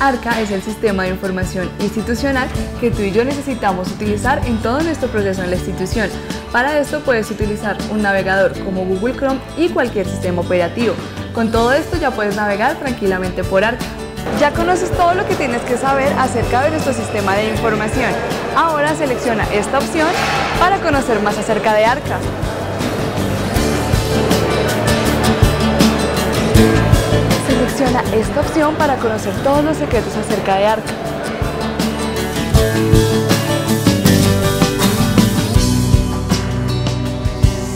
ARCA es el sistema de información institucional que tú y yo necesitamos utilizar en todo nuestro proceso en la institución. Para esto puedes utilizar un navegador como Google Chrome y cualquier sistema operativo. Con todo esto ya puedes navegar tranquilamente por ARCA. Ya conoces todo lo que tienes que saber acerca de nuestro sistema de información. Ahora selecciona esta opción para conocer más acerca de ARCA. Esta opción para conocer todos los secretos acerca de ARCA.